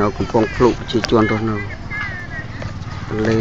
នៅកំពង់ភ្លុកជាជនរស់នៅលេ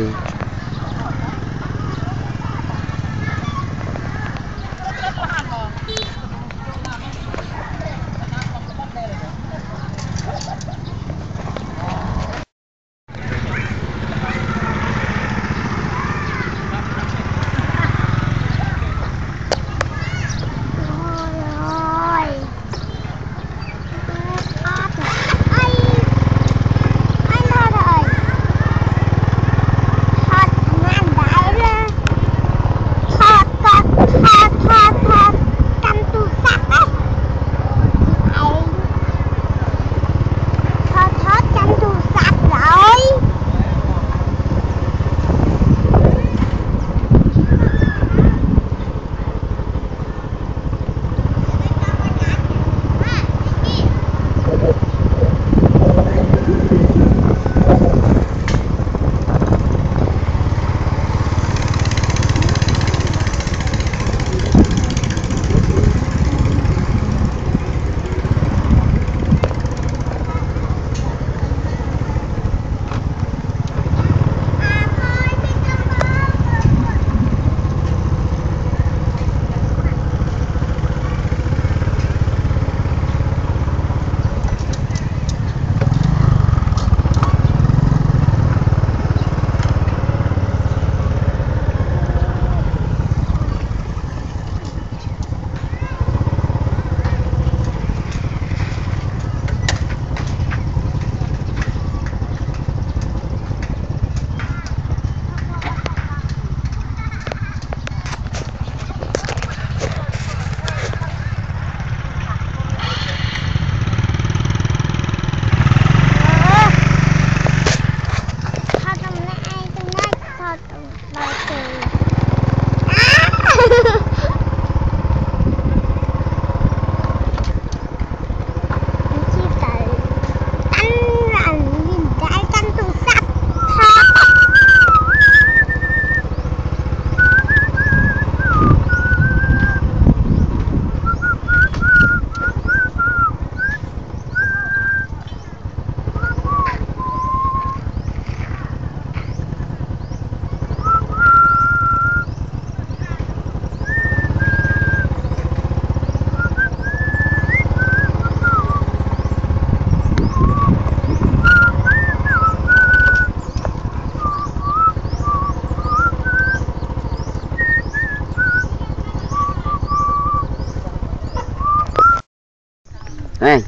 này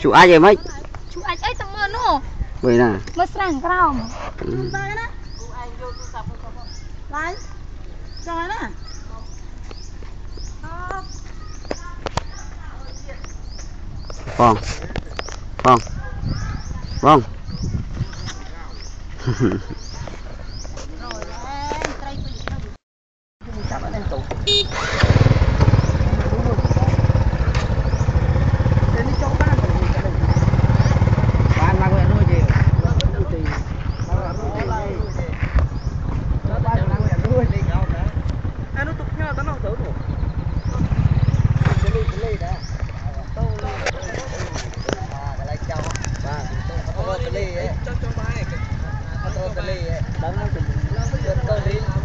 chủ ai vậy mấy? Chủ ai ấy tầm mưa nó vậy nè. Mưa sáng cao mà lại nè. Phong phong phong rồi đây, tay. tali ấy. Cho cho bay. Cho tali ấy. Đóng nó cũng. Nó mới.